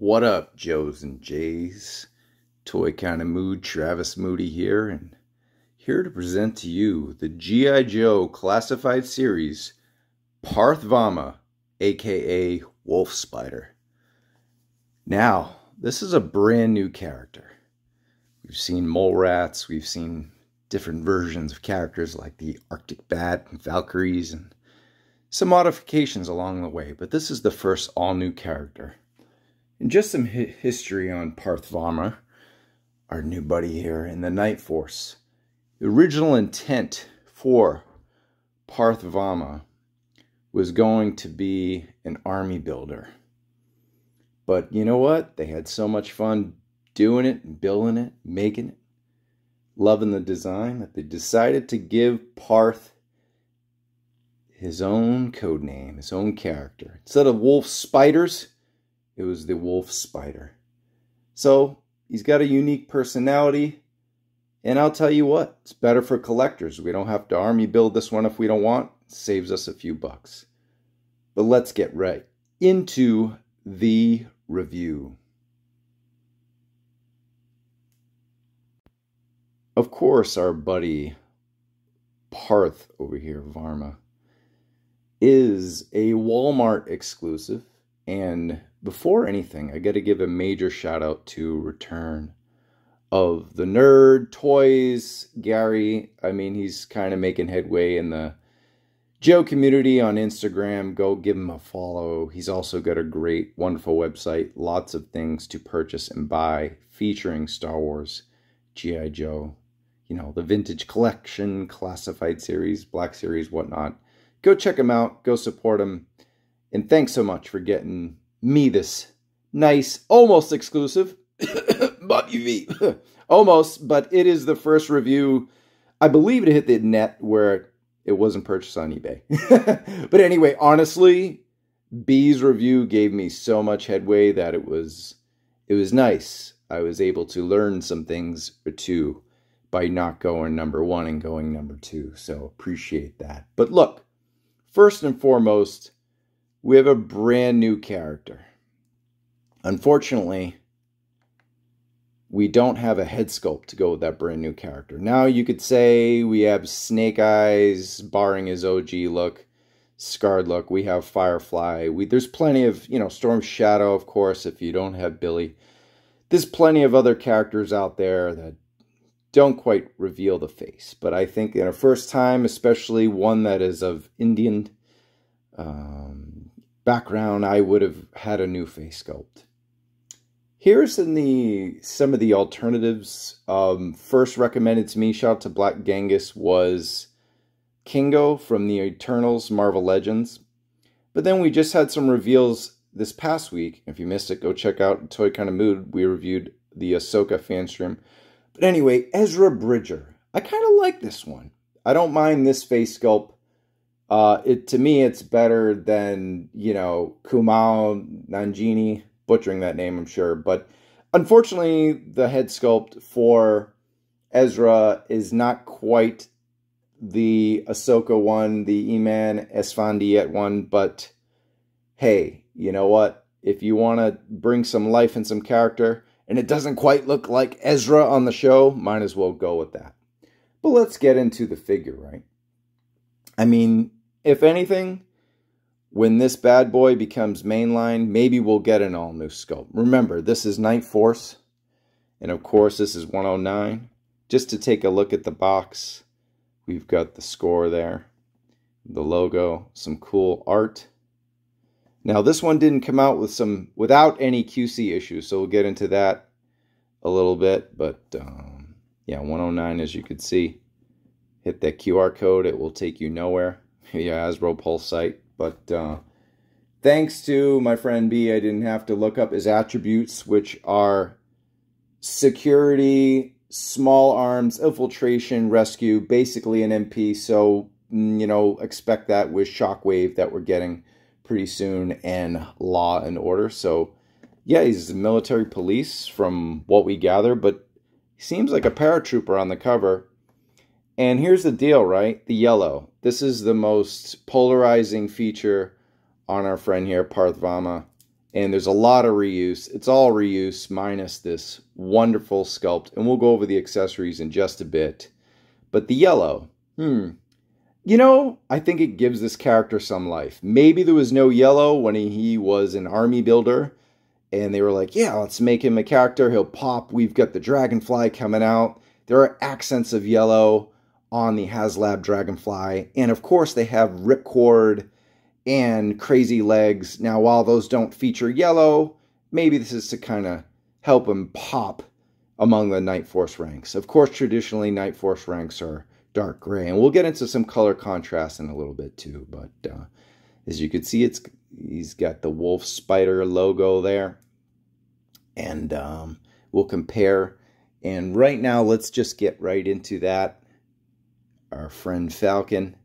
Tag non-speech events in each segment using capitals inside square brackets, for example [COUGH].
What up, Joes and Jays? Toy Kind of Mood, Travis Moody here, and here to present to you the G.I. Joe Classified Series Parth Varma, aka Wolf Spider. Now, this is a brand new character. We've seen mole rats, we've seen different versions of characters like the Arctic Bat and Valkyries, and some modifications along the way, but this is the first all new character. And just some hi history on Parth Varma, our new buddy here in the Night Force. The original intent for Parth Varma was going to be an army builder. But you know what? They had so much fun doing it building it, making it, loving the design that they decided to give Parth his own code name, his own character. Instead of Wolf Spiders, it was the wolf spider. So he's got a unique personality. And I'll tell you what, it's better for collectors. We don't have to army build this one if we don't want. It saves us a few bucks. But let's get right into the review. Of course, our buddy Parth over here, Varma, is a Walmart exclusive and before anything, I got to give a major shout out to Return of the Nerd Toys. Gary, I mean, he's kind of making headway in the Joe community on Instagram. Go give him a follow. He's also got a great, wonderful website. Lots of things to purchase and buy featuring Star Wars, G.I. Joe, you know, the vintage collection, classified series, black series, whatnot. Go check him out. Go support him. And thanks so much for getting me this nice, almost exclusive [COUGHS] Bob UV. [COUGHS] almost, but it is the first review. I believe it hit the net where it wasn't purchased on eBay. [LAUGHS] but anyway, honestly, B's review gave me so much headway that it was it was nice. I was able to learn some things or two by not going number one and going number two. So appreciate that. But look, first and foremost, we have a brand new character. Unfortunately, we don't have a head sculpt to go with that brand new character. Now you could say we have Snake Eyes, barring his OG look, scarred look. We have Firefly. We there's plenty of you know Storm Shadow, of course. If you don't have Billy, there's plenty of other characters out there that don't quite reveal the face. But I think in a first time, especially one that is of Indian um, background, I would have had a new face sculpt. Here's in the some of the alternatives. Um, first recommended to me, shout out to Black Genghis, was Kingo from the Eternals Marvel Legends. But then we just had some reveals this past week. If you missed it, go check out Toy Kind of Mood. We reviewed the Ahsoka fan stream. But anyway, Ezra Bridger. I kind of like this one. I don't mind this face sculpt. Uh, it to me, it's better than you know Kumail Nanjiani butchering that name, I'm sure. But unfortunately, the head sculpt for Ezra is not quite the Ahsoka one, the Eman Esfandiet one. But hey, you know what? If you want to bring some life and some character, and it doesn't quite look like Ezra on the show, might as well go with that. But let's get into the figure, right? I mean, if anything, when this bad boy becomes mainline, maybe we'll get an all new sculpt. Remember, this is Night Force, and of course, this is 109. Just to take a look at the box, we've got the score there, the logo, some cool art. Now, this one didn't come out with some without any QC issues, so we'll get into that a little bit. But um, yeah, 109, as you can see, hit that QR code, it will take you nowhere yeah, Hasbro Pulse site. But uh, thanks to my friend B, I didn't have to look up his attributes, which are security, small arms, infiltration, rescue, basically an MP. So, mm, you know, expect that with Shockwave that we're getting pretty soon and Law and Order. So, yeah, he's military police from what we gather, but he seems like a paratrooper on the cover. And here's the deal, right? The yellow. This is the most polarizing feature on our friend here, Parth Varma. And there's a lot of reuse. It's all reuse minus this wonderful sculpt. And we'll go over the accessories in just a bit. But the yellow, hmm. You know, I think it gives this character some life. Maybe there was no yellow when he was an army builder. And they were like, yeah, let's make him a character. He'll pop. We've got the dragonfly coming out. There are accents of yellow on the HasLab Dragonfly. And of course, they have Ripcord and Crazy Legs. Now, while those don't feature yellow, maybe this is to kind of help them pop among the Night Force ranks. Of course, traditionally, Night Force ranks are dark gray. And we'll get into some color contrast in a little bit too. But uh, as you can see, it's he's got the wolf spider logo there. And um, we'll compare. And right now, let's just get right into that our friend Falcon,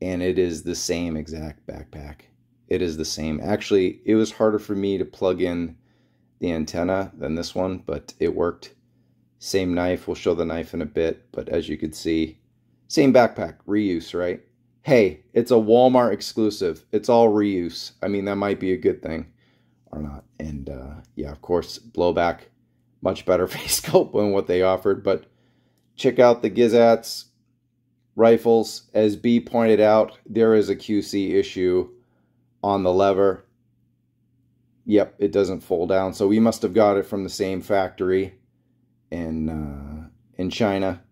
and it is the same exact backpack. It is the same. Actually, it was harder for me to plug in the antenna than this one, but it worked. Same knife. We'll show the knife in a bit, but as you can see, same backpack, reuse, right? Hey, it's a Walmart exclusive. It's all reuse. I mean, that might be a good thing or not. And uh, yeah, of course, blowback, much better [LAUGHS] face sculpt than what they offered, but check out the Gizats rifles. As B pointed out, there is a QC issue on the lever. Yep, it doesn't fold down. So we must have got it from the same factory in uh, in China.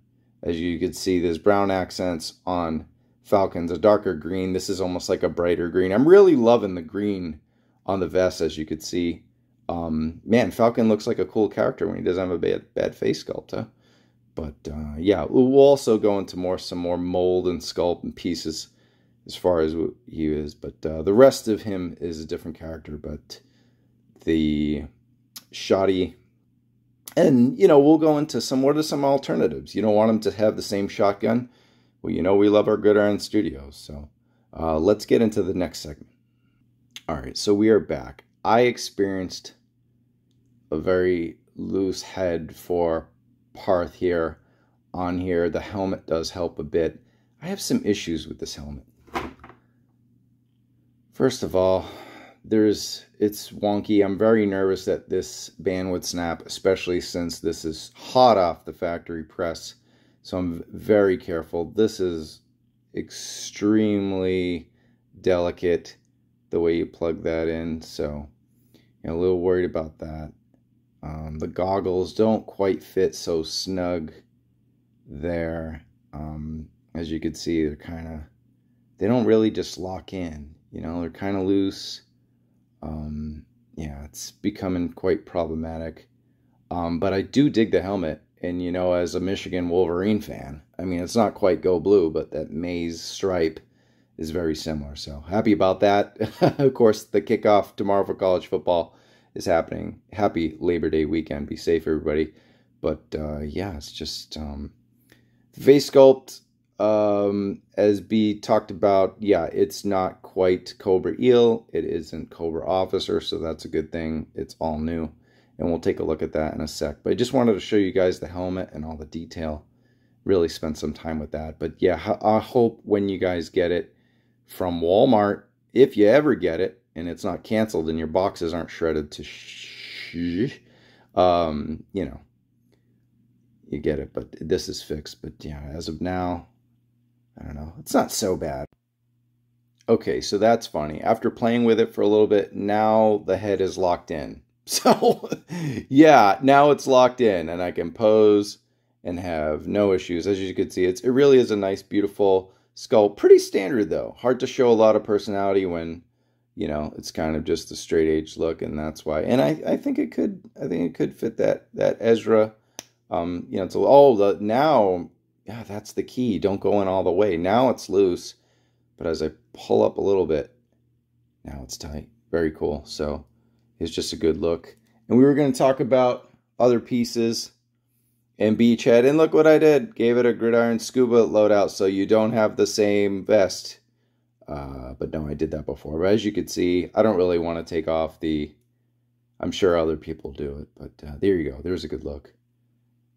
As you can see, there's brown accents on Falcons, a darker green. This is almost like a brighter green. I'm really loving the green on the vest, as you could see. Um, man, Falcon looks like a cool character when he doesn't have a bad, bad face sculpt, huh? But uh, yeah, we'll also go into more some more mold and sculpt and pieces as far as he is. But uh, the rest of him is a different character. But the shotty, and you know, we'll go into some what are some alternatives. You don't want him to have the same shotgun. Well, you know, we love our Gridiron Studios. So uh, let's get into the next segment. All right, so we are back. I experienced a very loose head for Parth here on here. The helmet does help a bit. I have some issues with this helmet. First of all, there's it's wonky. I'm very nervous that this band would snap, especially since this is hot off the factory press. So I'm very careful. This is extremely delicate the way you plug that in. So a little worried about that. Um, the goggles don't quite fit so snug there. Um, as you can see, they're kind of, they don't really just lock in. You know, they're kind of loose. Um, yeah, it's becoming quite problematic. Um, but I do dig the helmet. And, you know, as a Michigan Wolverine fan, I mean, it's not quite go blue, but that maize stripe is very similar. So happy about that. [LAUGHS] of course, the kickoff tomorrow for college football is happening. Happy Labor Day weekend. Be safe, everybody. But uh, yeah, it's just um, face sculpt. Um, as B talked about, yeah, it's not quite Cobra Eel. It isn't Cobra Officer, so that's a good thing. It's all new. And we'll take a look at that in a sec. But I just wanted to show you guys the helmet and all the detail. Really spent some time with that. But yeah, I hope when you guys get it from Walmart, if you ever get it, and it's not canceled and your boxes aren't shredded to sh um, you know, you get it. But this is fixed. But yeah, as of now, I don't know. It's not so bad. Okay, so that's funny. After playing with it for a little bit, now the head is locked in. [LAUGHS] So, yeah, now it's locked in and I can pose and have no issues. As you can see, it's, it really is a nice, beautiful skull. Pretty standard, though. Hard to show a lot of personality when you know it's kind of just a straight edge look and that's why and i i think it could i think it could fit that that ezra. Um you know so oh the now yeah that's the key don't go in all the way. Now it's loose but as i pull up a little bit now it's tight. Very cool. So it's just a good look. And we were going to talk about other pieces and beachhead and look what i did. Gave it a gridiron scuba loadout so you don't have the same vest uh, but no, I did that before. But as you can see, I don't really want to take off the... I'm sure other people do it, but uh, there you go. There's a good look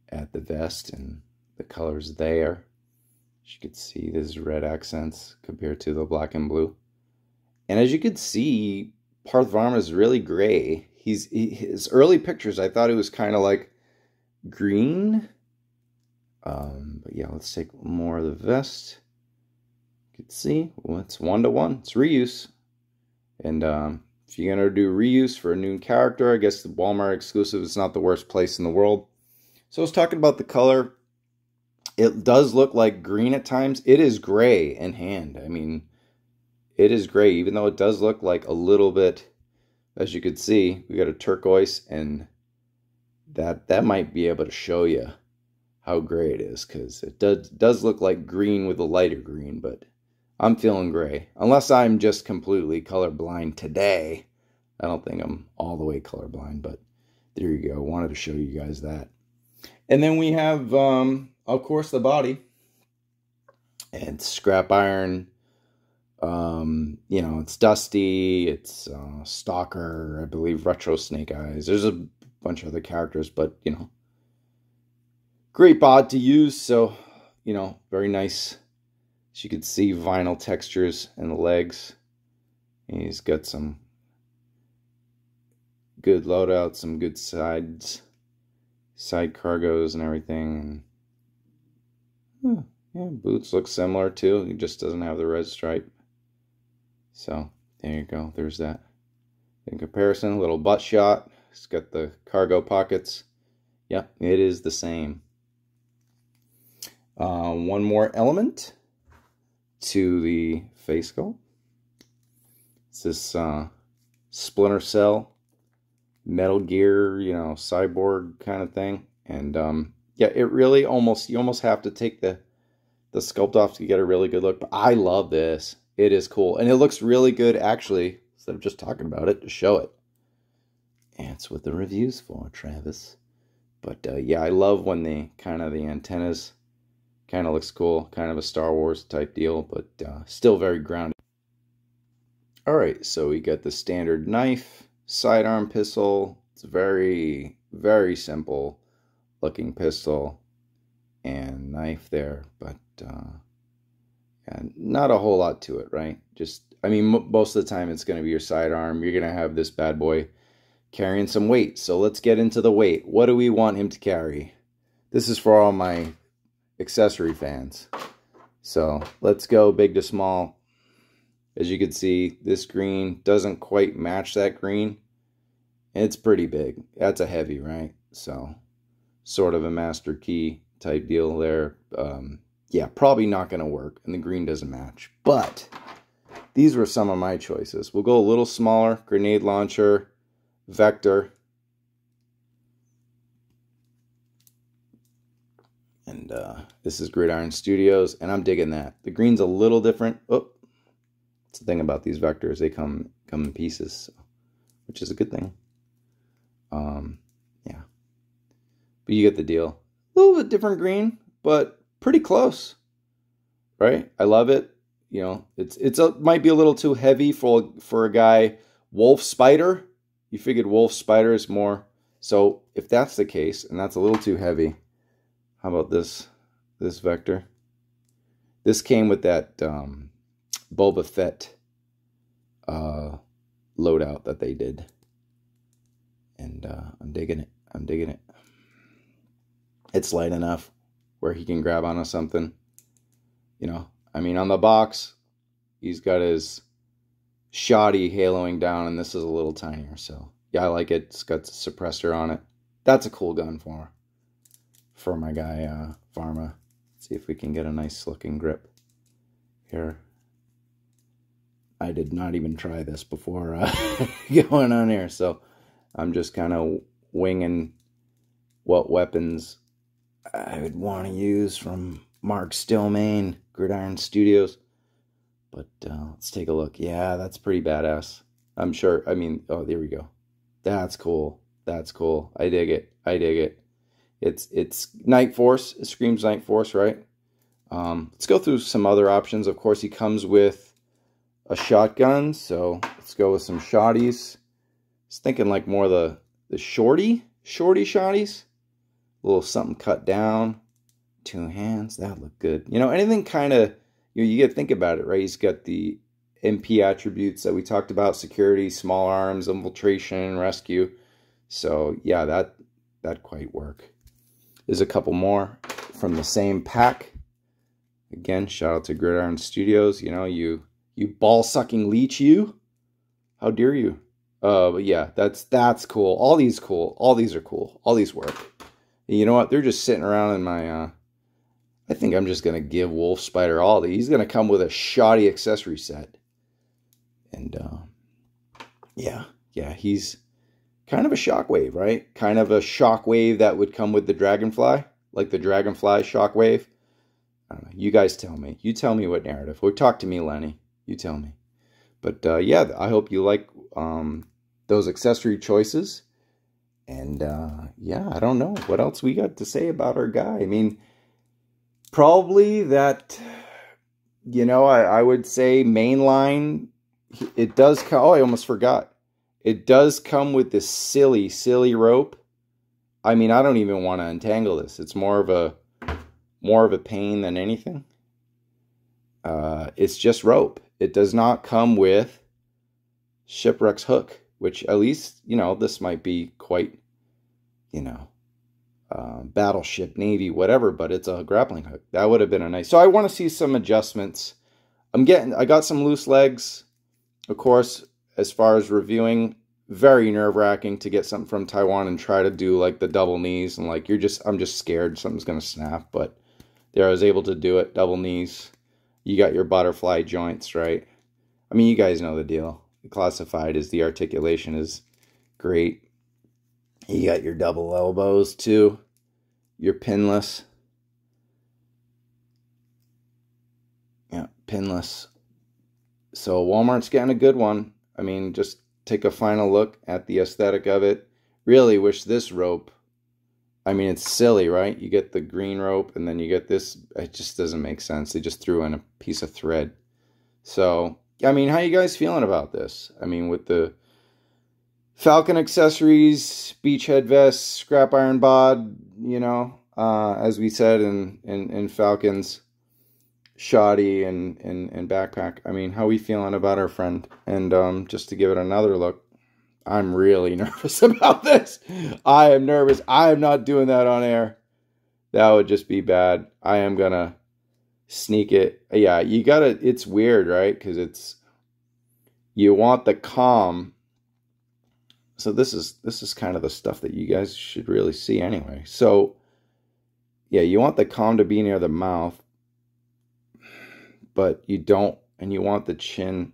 at the vest and the colors there. As you can see, there's red accents compared to the black and blue. And as you can see, Parth Varma is really gray. He's he, his early pictures. I thought it was kind of like green. Um, but yeah, let's take more of the vest. Can see well, it's one to one. It's reuse. And um, if you're gonna do reuse for a new character, I guess the Walmart exclusive is not the worst place in the world. So I was talking about the color. It does look like green at times. It is gray in hand. I mean, it is gray, even though it does look like a little bit, as you could see, we got a turquoise and that that might be able to show you how gray it is because it does does look like green with a lighter green, but I'm feeling gray. Unless I'm just completely colorblind today. I don't think I'm all the way colorblind, but there you go. Wanted to show you guys that. And then we have, um, of course, the body. And scrap iron. Um, you know, it's Dusty. It's uh, Stalker. I believe Retro Snake Eyes. There's a bunch of other characters, but, you know, great bod to use. So, you know, very nice as you can see, vinyl textures in the legs. And he's got some good loadout, some good sides, side cargos and everything. And, yeah, boots look similar too. He just doesn't have the red stripe. So there you go. There's that. In comparison, little butt shot. It's got the cargo pockets. Yep, it is the same. Uh, one more element to the face sculpt. It's this uh, Splinter Cell, Metal Gear, you know, cyborg kind of thing. And um, yeah, it really almost, you almost have to take the, the sculpt off to get a really good look. But I love this. It is cool. And it looks really good, actually, instead of just talking about it, to show it. And it's what the review's for, Travis. But uh, yeah, I love when the kind of the antennas Kind of looks cool, kind of a Star Wars type deal, but uh, still very grounded. Alright, so we got the standard knife, sidearm pistol. It's very, very simple looking pistol and knife there, but uh, not a whole lot to it, right? Just, I mean, most of the time it's going to be your sidearm. You're going to have this bad boy carrying some weight. So let's get into the weight. What do we want him to carry? This is for all my accessory fans. So let's go big to small. As you can see, this green doesn't quite match that green. It's pretty big. That's a heavy, right? So sort of a master key type deal there. Um, yeah, probably not going to work. And the green doesn't match. But these were some of my choices. We'll go a little smaller. Grenade launcher, Vector, And uh, this is Gridiron Studios, and I'm digging that. The green's a little different. Oh, it's the thing about these vectors; they come come in pieces, which is a good thing. Um, yeah, but you get the deal. A little bit different green, but pretty close, right? I love it. You know, it's it's a might be a little too heavy for for a guy. Wolf Spider, you figured Wolf Spider is more. So if that's the case, and that's a little too heavy how about this, this vector? This came with that um, Boba Fett uh, loadout that they did. And uh, I'm digging it. I'm digging it. It's light enough where he can grab onto something. You know, I mean, on the box, he's got his shotty haloing down, and this is a little tinier. So, yeah, I like it. It's got the suppressor on it. That's a cool gun for for my guy uh, Varma. See if we can get a nice looking grip here. I did not even try this before uh, [LAUGHS] going on here, so I'm just kind of winging what weapons I would want to use from Mark Stillmain, Gridiron Studios. But uh, let's take a look. Yeah, that's pretty badass. I'm sure. I mean, oh, there we go. That's cool. That's cool. I dig it. I dig it. It's it's Night Force. It screams Night Force, right? Um, let's go through some other options. Of course, he comes with a shotgun, so let's go with some shotties. I was thinking like more the the shorty, shorty shotties. A little something cut down. Two hands, that look good. You know, anything kind of, you, know, you get to think about it, right? He's got the MP attributes that we talked about: security, small arms, infiltration, rescue. So yeah, that that quite work. There's a couple more from the same pack. Again, shout out to Gridiron Studios. You know, you you ball sucking leech, you. How dare you? Uh, but yeah, that's that's cool. All these cool. All these are cool. All these work. And you know what? They're just sitting around in my. Uh, I think I'm just gonna give Wolf Spider all these. He's gonna come with a shotty accessory set. And uh, yeah, yeah, he's kind of a shockwave, right? Kind of a shockwave that would come with the Dragonfly, like the Dragonfly shockwave. You guys tell me. You tell me what narrative. Or talk to me, Lenny. You tell me. But uh, yeah, I hope you like um, those accessory choices. And uh, yeah, I don't know what else we got to say about our guy. I mean, probably that, you know, I, I would say mainline. It does. Oh, I almost forgot. It does come with this silly, silly rope. I mean, I don't even want to untangle this. It's more of a more of a pain than anything. Uh, it's just rope. It does not come with shipwreck's hook, which at least, you know, this might be quite, you know, uh, battleship, navy, whatever, but it's a grappling hook. That would have been a nice. So I want to see some adjustments. I'm getting, I got some loose legs. Of course, as far as reviewing, very nerve wracking to get something from Taiwan and try to do like the double knees and like you're just, I'm just scared something's to snap, but there I was able to do it. Double knees. You got your butterfly joints, right? I mean, you guys know the deal. The classified is the articulation is great. You got your double elbows too. Your pinless. Yeah, pinless. So Walmart's getting a good one. I mean, just take a final look at the aesthetic of it. Really wish this rope I mean, it's silly, right? You get the green rope and then you get this. It just doesn't make sense. They just threw in a piece of thread. So, I mean, how you guys feeling about this? I mean, with the Falcon accessories, beachhead vest, scrap iron bod, you know, uh, as we said in, in, in Falcon's shotty and, and, and backpack. I mean, how we feeling about our friend? And um, just to give it another look, I'm really [LAUGHS] nervous about this. I am nervous. I am not doing that on air. That would just be bad. I am going to sneak it. Yeah, you got to, it's weird, right? Because it's, you want the comm. So this is, this is kind of the stuff that you guys should really see anyway. So, yeah, you want the comm to be near the mouth, but you don't, and you want the chin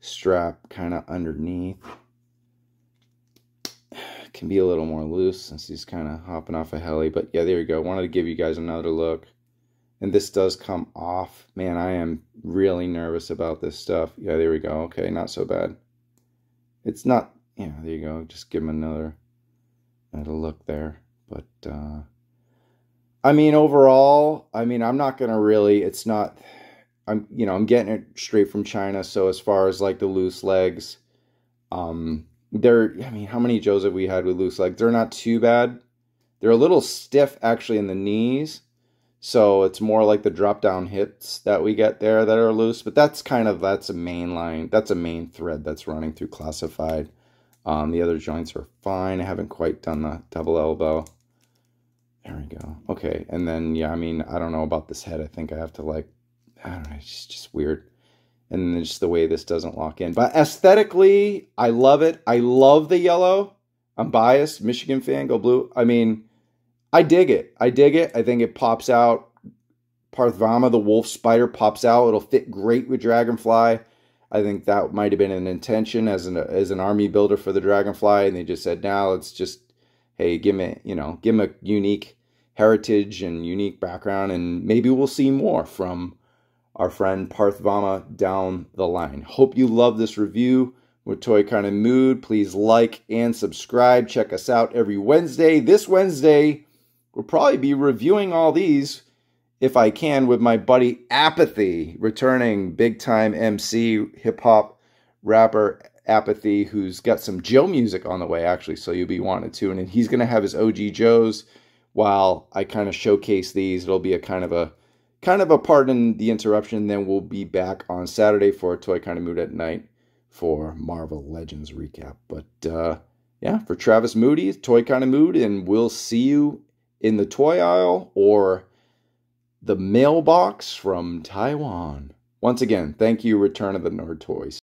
strap kind of underneath can be a little more loose since he's kind of hopping off a heli. But yeah, there you go. Wanted to give you guys another look. And this does come off. Man, I am really nervous about this stuff. Yeah, there we go. Okay, not so bad. It's not, yeah, there you go. Just give him another, another look there. But, uh, I mean, overall, I mean, I'm not going to really, it's not, I'm, you know, I'm getting it straight from China. So as far as like the loose legs, um, they're I mean, how many Joes have we had with loose legs? They're not too bad. They're a little stiff actually in the knees. So it's more like the drop down hits that we get there that are loose. But that's kind of that's a main line. That's a main thread that's running through classified. Um, the other joints are fine. I haven't quite done the double elbow. There we go. Okay, and then yeah, I mean, I don't know about this head. I think I have to like, I don't know. It's just weird and just the way this doesn't lock in. But aesthetically, I love it. I love the yellow. I'm biased, Michigan fan, go blue. I mean, I dig it. I dig it. I think it pops out. Parth Varma, the wolf spider, pops out. It'll fit great with Dragonfly. I think that might have been an intention as an as an army builder for the Dragonfly, and they just said, "Now let's just, hey, give me, you know, give them a unique heritage and unique background, and maybe we'll see more from." Our friend Parth Varma down the line. Hope you love this review with Toy Kind of Mood. Please like and subscribe. Check us out every Wednesday. This Wednesday, we'll probably be reviewing all these if I can with my buddy Apathy, returning big time MC, hip hop rapper Apathy, who's got some Joe music on the way, actually. So you'll be wanting to in. He's going to have his OG Joes while I kind of showcase these. It'll be a kind of a kind of a pardon the interruption. Then we'll be back on Saturday for a Toy Kind of Mood at night for Marvel Legends recap. But uh, yeah, for Travis Moody, Toy Kind of Mood, and we'll see you in the toy aisle or the mailbox from Taiwan. Once again, thank you, Return of the Nerd Toys.